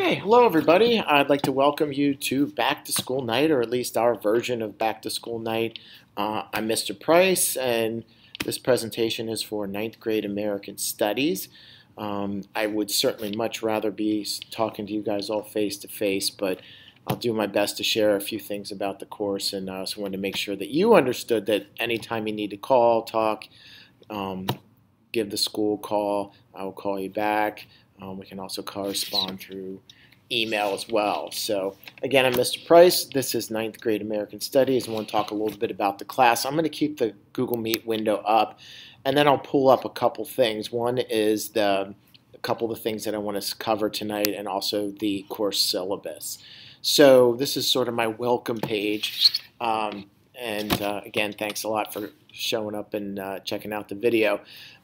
Okay, hello everybody. I'd like to welcome you to Back to School Night, or at least our version of Back to School Night. Uh, I'm Mr. Price, and this presentation is for ninth grade American Studies. Um, I would certainly much rather be talking to you guys all face to face, but I'll do my best to share a few things about the course, and I also wanted to make sure that you understood that anytime you need to call, talk, um, give the school call, I will call you back. Um, we can also correspond through email as well. So again, I'm Mr. Price. This is ninth grade American Studies. I want to talk a little bit about the class. I'm going to keep the Google Meet window up, and then I'll pull up a couple things. One is the a couple of the things that I want to cover tonight, and also the course syllabus. So this is sort of my welcome page. Um, and uh, again, thanks a lot for showing up and uh, checking out the video.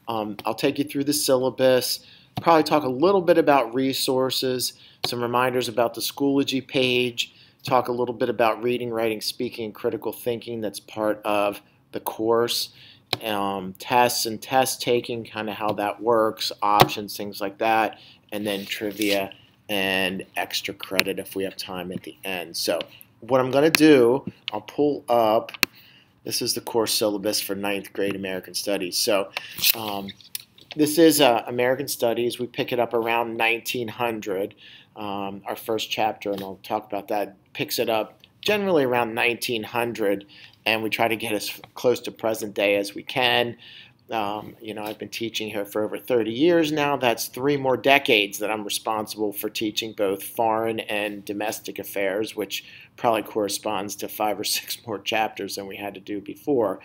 Um, I'll take you through the syllabus probably talk a little bit about resources, some reminders about the Schoology page, talk a little bit about reading, writing, speaking, and critical thinking that's part of the course, um, tests and test taking, kind of how that works, options, things like that, and then trivia and extra credit if we have time at the end. So what I'm going to do, I'll pull up, this is the course syllabus for ninth grade American Studies. So um, this is uh, American Studies. We pick it up around 1900. Um, our first chapter, and I'll talk about that, picks it up generally around 1900, and we try to get as close to present day as we can. Um, you know, I've been teaching here for over 30 years now. That's three more decades that I'm responsible for teaching both foreign and domestic affairs, which probably corresponds to five or six more chapters than we had to do before.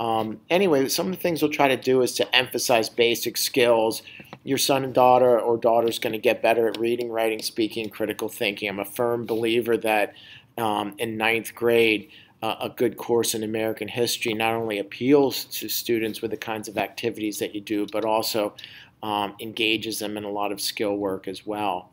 Um, anyway, some of the things we'll try to do is to emphasize basic skills. Your son and daughter or daughter is going to get better at reading, writing, speaking, critical thinking. I'm a firm believer that um, in ninth grade, uh, a good course in American history not only appeals to students with the kinds of activities that you do, but also um, engages them in a lot of skill work as well.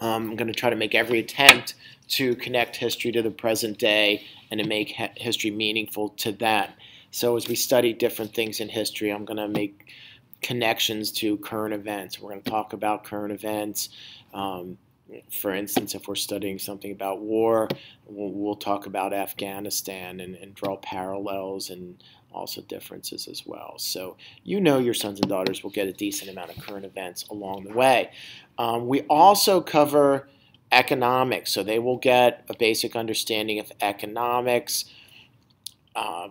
Um, I'm going to try to make every attempt to connect history to the present day and to make history meaningful to them. So as we study different things in history, I'm going to make connections to current events. We're going to talk about current events. Um, for instance, if we're studying something about war, we'll, we'll talk about Afghanistan and, and, draw parallels and also differences as well. So you know your sons and daughters will get a decent amount of current events along the way. Um, we also cover economics, so they will get a basic understanding of economics. Uh,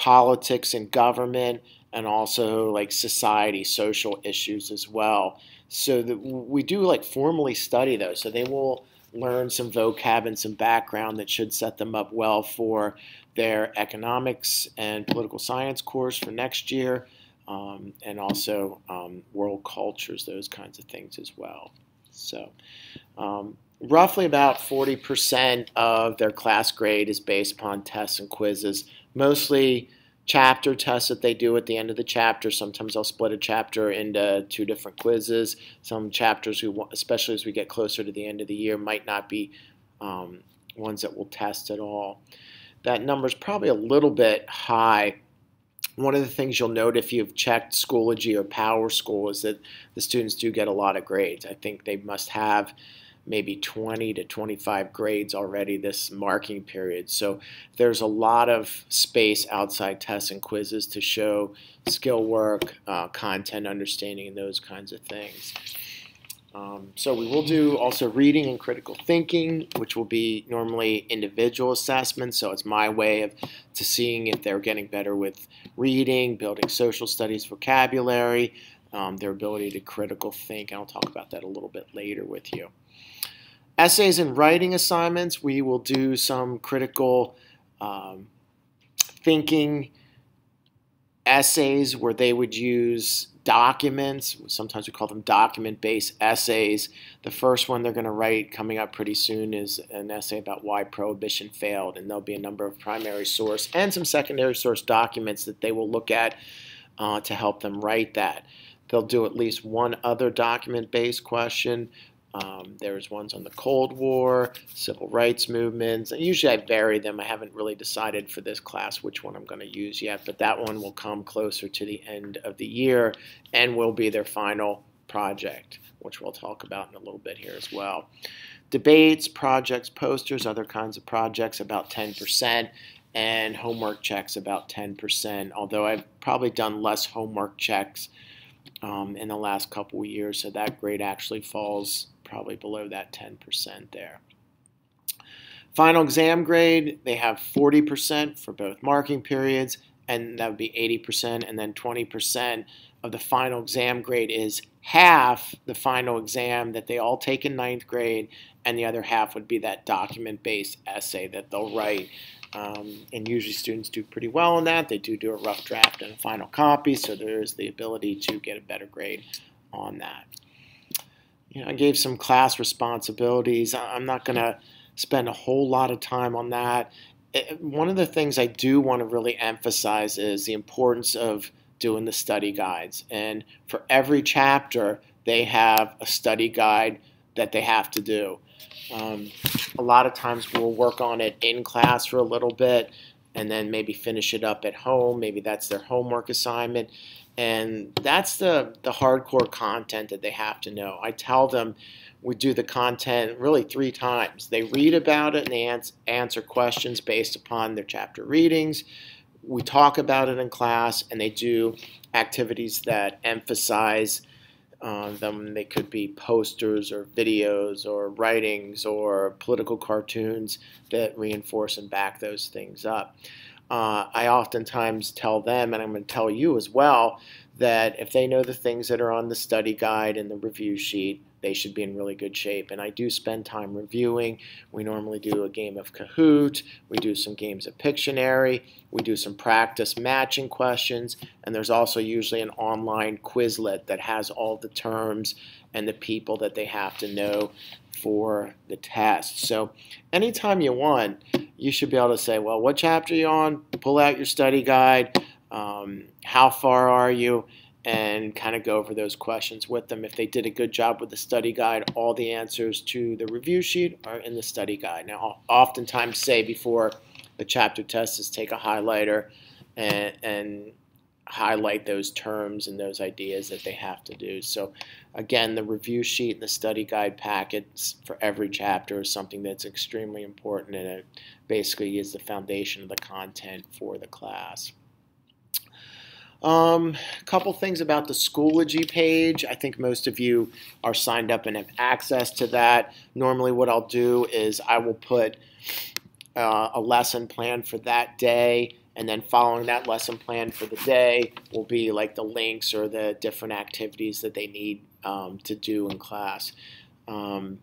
politics and government and also like society, social issues as well. So that we do like formally study those. So they will learn some vocab and some background that should set them up well for their economics and political science course for next year, um, and also um, world cultures, those kinds of things as well. So, um, roughly about 40% of their class grade is based upon tests and quizzes mostly chapter tests that they do at the end of the chapter. Sometimes I'll split a chapter into two different quizzes. Some chapters, who, especially as we get closer to the end of the year, might not be um, ones that will test at all. That number is probably a little bit high. One of the things you'll note if you've checked Schoology or PowerSchool is that the students do get a lot of grades. I think they must have maybe 20 to 25 grades already this marking period. So there's a lot of space outside tests and quizzes to show skill work, uh, content understanding, and those kinds of things. Um, so we will do also reading and critical thinking, which will be normally individual assessments. So it's my way of to seeing if they're getting better with reading, building social studies vocabulary, um, their ability to critical think. And I'll talk about that a little bit later with you. Essays and writing assignments, we will do some critical um, thinking essays where they would use documents. Sometimes we call them document based essays. The first one they're going to write coming up pretty soon is an essay about why prohibition failed, and there'll be a number of primary source and some secondary source documents that they will look at uh, to help them write that. They'll do at least one other document based question um, there's ones on the Cold War, civil rights movements. And Usually I vary them. I haven't really decided for this class which one I'm going to use yet, but that one will come closer to the end of the year and will be their final project, which we'll talk about in a little bit here as well. Debates, projects, posters, other kinds of projects, about 10%, and homework checks, about 10%, although I've probably done less homework checks um, in the last couple of years, so that grade actually falls probably below that 10% there. Final exam grade, they have 40% for both marking periods, and that would be 80%, and then 20% of the final exam grade is half the final exam that they all take in ninth grade, and the other half would be that document based essay that they'll write. Um, and usually students do pretty well on that. They do do a rough draft and a final copy, so there is the ability to get a better grade on that. You know, I gave some class responsibilities. I'm not going to spend a whole lot of time on that. It, one of the things I do want to really emphasize is the importance of doing the study guides. And for every chapter, they have a study guide that they have to do. Um, a lot of times we'll work on it in class for a little bit and then maybe finish it up at home. Maybe that's their homework assignment. And that's the, the hardcore content that they have to know. I tell them we do the content really three times. They read about it and they ans answer questions based upon their chapter readings. We talk about it in class and they do activities that emphasize uh, them. They could be posters or videos or writings or political cartoons that reinforce and back those things up. Uh, I oftentimes tell them, and I'm going to tell you as well, that if they know the things that are on the study guide and the review sheet, they should be in really good shape. And I do spend time reviewing. We normally do a game of Kahoot. We do some games of Pictionary. We do some practice matching questions. And there's also usually an online Quizlet that has all the terms and the people that they have to know for the test. So anytime you want, you should be able to say, well, what chapter are you on? Pull out your study guide. Um, how far are you? And kind of go over those questions with them. If they did a good job with the study guide, all the answers to the review sheet are in the study guide. Now, I'll oftentimes say before the chapter test is take a highlighter and, and highlight those terms and those ideas that they have to do. So, again, the review sheet and the study guide packets for every chapter is something that's extremely important and it basically is the foundation of the content for the class. Um, a couple things about the Schoology page. I think most of you are signed up and have access to that. Normally, what I'll do is I will put uh, a lesson plan for that day, and then following that lesson plan for the day will be like the links or the different activities that they need um, to do in class. Um,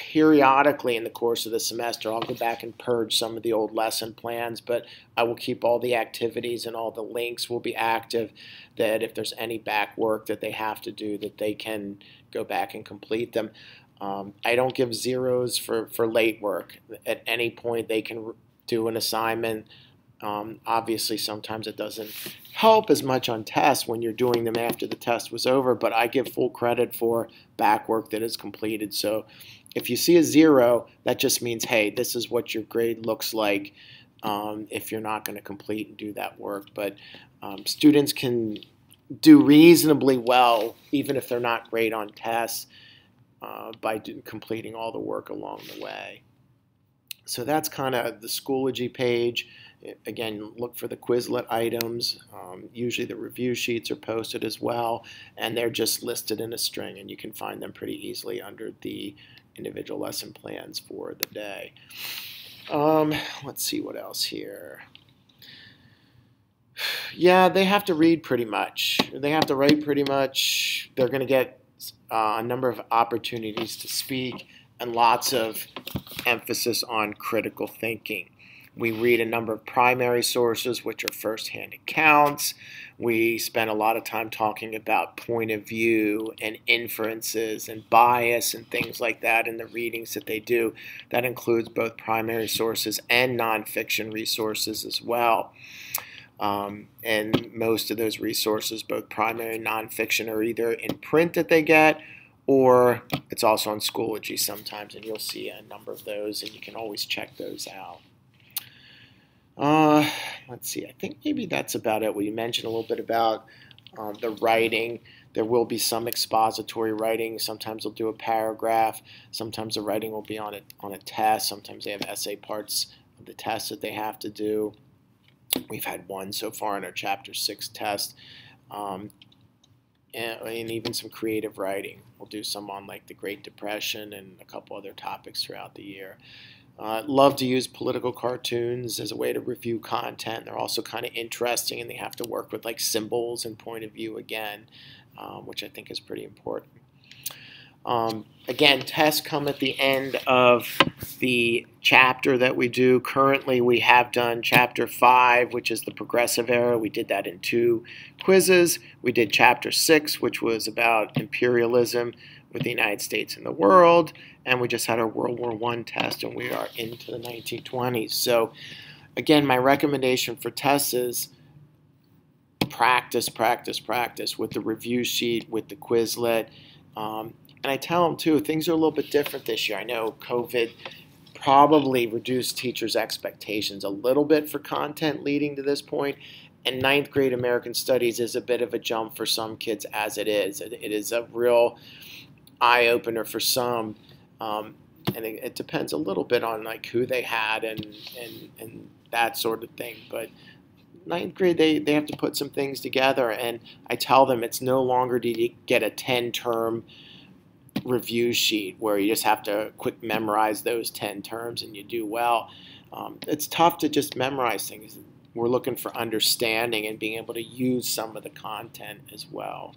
periodically in the course of the semester, I'll go back and purge some of the old lesson plans, but I will keep all the activities and all the links will be active that if there's any back work that they have to do, that they can go back and complete them. Um, I don't give zeros for, for late work. At any point, they can do an assignment. Um, obviously, sometimes it doesn't help as much on tests when you're doing them after the test was over, but I give full credit for back work that is completed. So if you see a zero, that just means, hey, this is what your grade looks like um, if you're not going to complete and do that work. But um, students can do reasonably well, even if they're not great on tests, uh, by do, completing all the work along the way. So that's kind of the Schoology page. Again, look for the Quizlet items. Um, usually the review sheets are posted as well, and they're just listed in a string, and you can find them pretty easily under the individual lesson plans for the day. Um, let's see what else here. Yeah, they have to read pretty much. They have to write pretty much. They're going to get uh, a number of opportunities to speak and lots of emphasis on critical thinking. We read a number of primary sources, which are firsthand accounts. We spend a lot of time talking about point of view and inferences and bias and things like that in the readings that they do. That includes both primary sources and nonfiction resources as well. Um, and most of those resources, both primary and nonfiction, are either in print that they get or it's also on Schoology sometimes, and you'll see a number of those, and you can always check those out. Uh, let's see, I think maybe that's about it. We mentioned a little bit about uh, the writing. There will be some expository writing. Sometimes they'll do a paragraph. Sometimes the writing will be on a, on a test. Sometimes they have essay parts of the test that they have to do. We've had one so far in our Chapter 6 test. Um, and, and, even some creative writing. We'll do some on like the Great Depression and a couple other topics throughout the year. Uh, love to use political cartoons as a way to review content. They're also kind of interesting and they have to work with like symbols and point of view again, um, which I think is pretty important. Um, again, tests come at the end of the chapter that we do. Currently, we have done chapter 5, which is the progressive era. We did that in two quizzes. We did chapter 6, which was about imperialism with the United States and the world and we just had our World War I test, and we are into the 1920s. So, again, my recommendation for tests is practice, practice, practice with the review sheet, with the Quizlet. Um, and I tell them too, things are a little bit different this year. I know COVID probably reduced teachers' expectations a little bit for content leading to this point. And ninth grade American Studies is a bit of a jump for some kids as it is. it, it is a real eye opener for some um, and it, it, depends a little bit on like who they had and and and that sort of thing. But ninth grade, they they have to put some things together, and I tell them it's no longer do you get a ten term review sheet where you just have to quick memorize those 10 terms and you do well. Um, it's tough to just memorize things. We're looking for understanding and being able to use some of the content as well.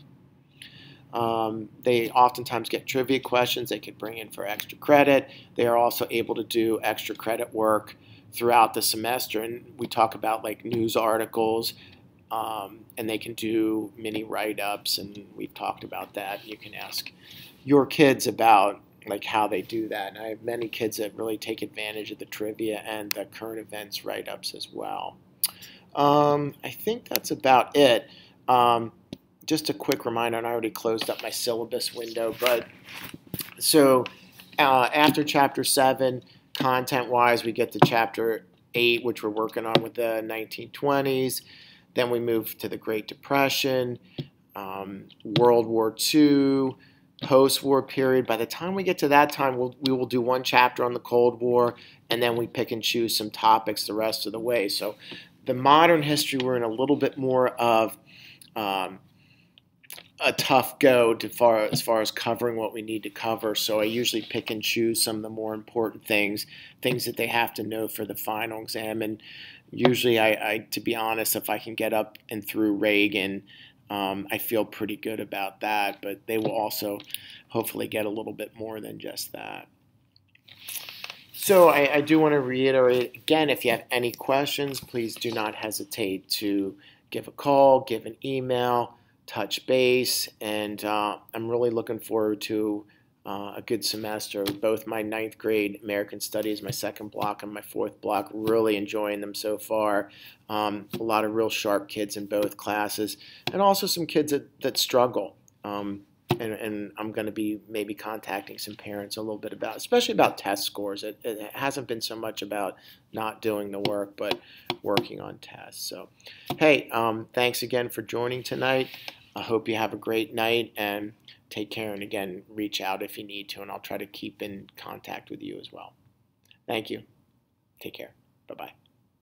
Um, they oftentimes get trivia questions they could bring in for extra credit. They are also able to do extra credit work throughout the semester. And we talk about like news articles, um, and they can do mini write ups. And we've talked about that. You can ask your kids about like how they do that. And I have many kids that really take advantage of the trivia and the current events write ups as well. Um, I think that's about it. Um, just a quick reminder, and I already closed up my syllabus window, but so uh, after chapter seven, content wise, we get to chapter eight, which we're working on with the 1920s. Then we move to the Great Depression, um, World War II, post war period. By the time we get to that time, we'll, we will do one chapter on the Cold War, and then we pick and choose some topics the rest of the way. So the modern history, we're in a little bit more of um, a tough go to far as far as covering what we need to cover. So I usually pick and choose some of the more important things, things that they have to know for the final exam. And usually, I, I to be honest, if I can get up and through Reagan, um, I feel pretty good about that. But they will also hopefully get a little bit more than just that. So I, I do want to reiterate again, if you have any questions, please do not hesitate to give a call, give an email touch base, and uh, I'm really looking forward to uh, a good semester. Both my ninth grade American Studies, my second block, and my fourth block, really enjoying them so far. Um, a lot of real sharp kids in both classes, and also some kids that, that struggle. Um, and, and, I'm going to be maybe contacting some parents a little bit about, especially about test scores. It, it, hasn't been so much about not doing the work, but working on tests. So, hey, um, thanks again for joining tonight. I hope you have a great night and take care. And again, reach out if you need to, and I'll try to keep in contact with you as well. Thank you. Take care. Bye bye.